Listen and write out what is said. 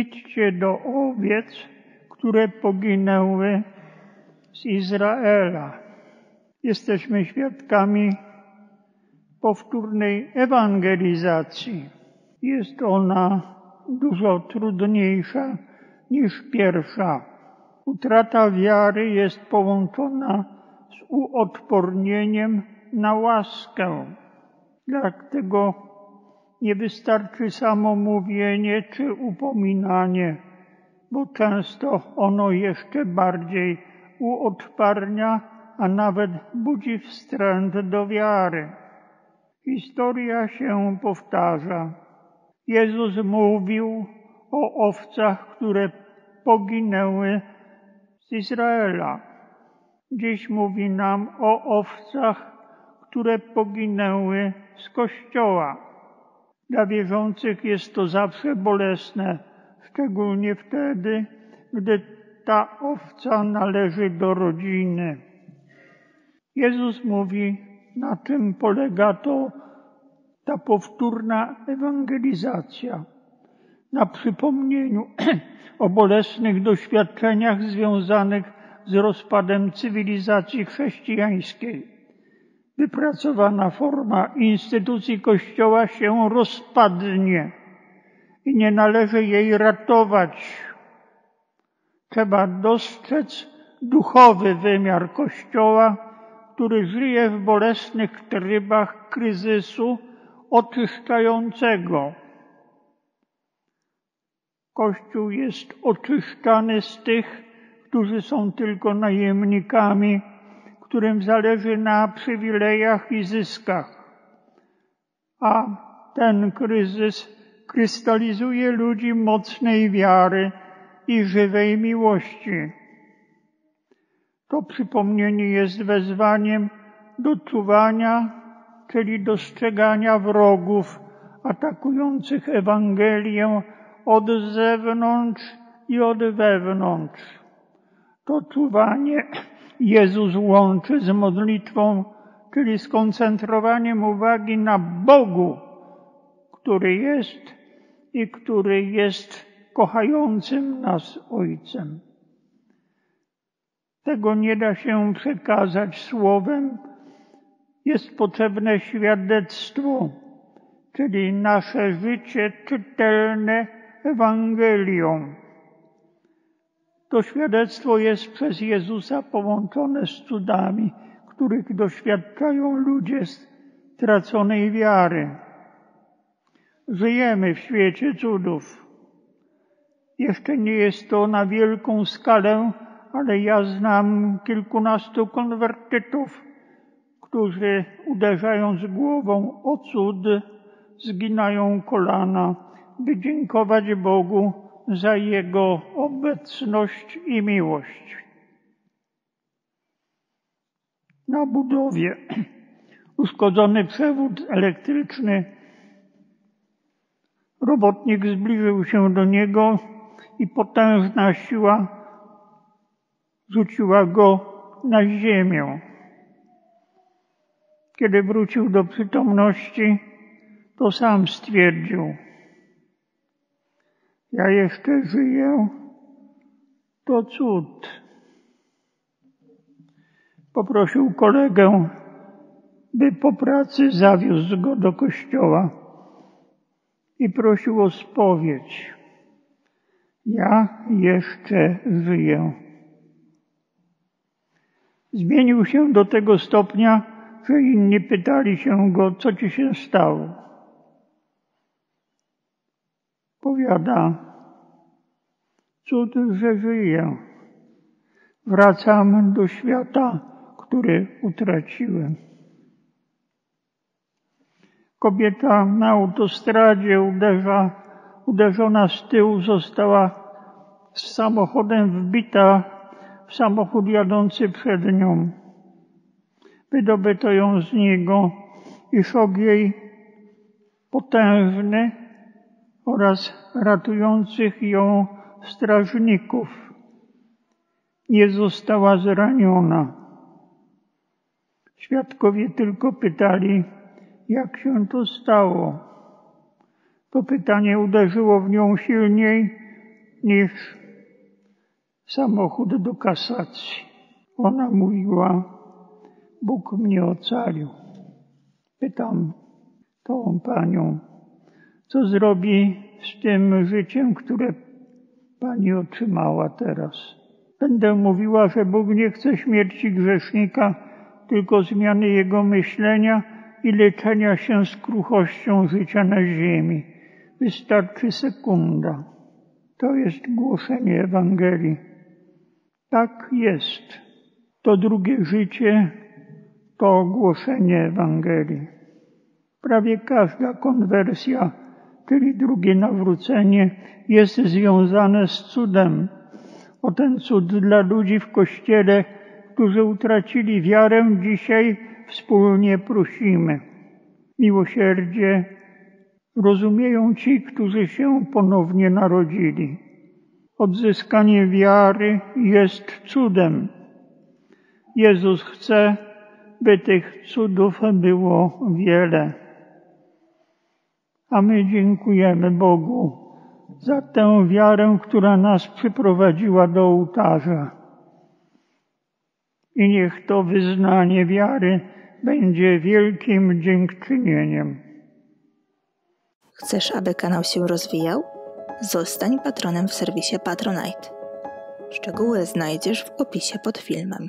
idźcie do owiec, które poginęły z Izraela. Jesteśmy świadkami powtórnej ewangelizacji. Jest ona dużo trudniejsza niż pierwsza. Utrata wiary jest połączona z uodpornieniem na łaskę. Dlatego nie wystarczy samo mówienie czy upominanie, bo często ono jeszcze bardziej uodparnia, a nawet budzi wstręt do wiary. Historia się powtarza. Jezus mówił o owcach, które poginęły z Izraela. Dziś mówi nam o owcach, które poginęły z Kościoła. Dla wierzących jest to zawsze bolesne, szczególnie wtedy, gdy ta owca należy do rodziny. Jezus mówi, na czym polega to ta powtórna ewangelizacja. Na przypomnieniu o bolesnych doświadczeniach związanych z rozpadem cywilizacji chrześcijańskiej. Wypracowana forma instytucji Kościoła się rozpadnie i nie należy jej ratować. Trzeba dostrzec duchowy wymiar Kościoła, który żyje w bolesnych trybach kryzysu oczyszczającego. Kościół jest oczyszczany z tych, którzy są tylko najemnikami, którym zależy na przywilejach i zyskach. A ten kryzys krystalizuje ludzi mocnej wiary i żywej miłości. To przypomnienie jest wezwaniem do czuwania, czyli dostrzegania wrogów atakujących Ewangelię od zewnątrz i od wewnątrz. To czuwanie Jezus łączy z modlitwą, czyli skoncentrowaniem uwagi na Bogu, który jest i który jest kochającym nas Ojcem. Tego nie da się przekazać słowem. Jest potrzebne świadectwo, czyli nasze życie czytelne Ewangelią. To świadectwo jest przez Jezusa połączone z cudami, których doświadczają ludzie straconej wiary. Żyjemy w świecie cudów. Jeszcze nie jest to na wielką skalę, ale ja znam kilkunastu konwertytów, którzy uderzając głową o cud, zginają kolana, by dziękować Bogu za Jego obecność i miłość. Na budowie uszkodzony przewód elektryczny. Robotnik zbliżył się do niego i potężna siła rzuciła go na ziemię. Kiedy wrócił do przytomności, to sam stwierdził, ja jeszcze żyję, to cud. Poprosił kolegę, by po pracy zawiózł go do kościoła i prosił o spowiedź. Ja jeszcze żyję. Zmienił się do tego stopnia, że inni pytali się go, co ci się stało. Powiada, cud, że żyję. Wracam do świata, który utraciłem. Kobieta na autostradzie uderza, uderzona z tyłu została z samochodem wbita w samochód jadący przed nią. Wydobyto ją z niego i szok jej potężny oraz ratujących ją strażników. Nie została zraniona. Świadkowie tylko pytali, jak się to stało. To pytanie uderzyło w nią silniej niż samochód do kasacji. Ona mówiła, Bóg mnie ocalił. Pytam tą panią, co zrobi z tym życiem, które pani otrzymała teraz. Będę mówiła, że Bóg nie chce śmierci grzesznika, tylko zmiany jego myślenia i leczenia się z kruchością życia na ziemi. Wystarczy sekunda. To jest głoszenie Ewangelii. Tak jest. To drugie życie to głoszenie Ewangelii. Prawie każda konwersja, czyli drugie nawrócenie, jest związane z cudem. O ten cud dla ludzi w Kościele, którzy utracili wiarę, dzisiaj wspólnie prosimy. Miłosierdzie rozumieją ci, którzy się ponownie narodzili. Odzyskanie wiary jest cudem. Jezus chce, by tych cudów było wiele. A my dziękujemy Bogu za tę wiarę, która nas przyprowadziła do ołtarza. I niech to wyznanie wiary będzie wielkim dziękczynieniem. Chcesz, aby kanał się rozwijał? Zostań patronem w serwisie Patronite. Szczegóły znajdziesz w opisie pod filmem.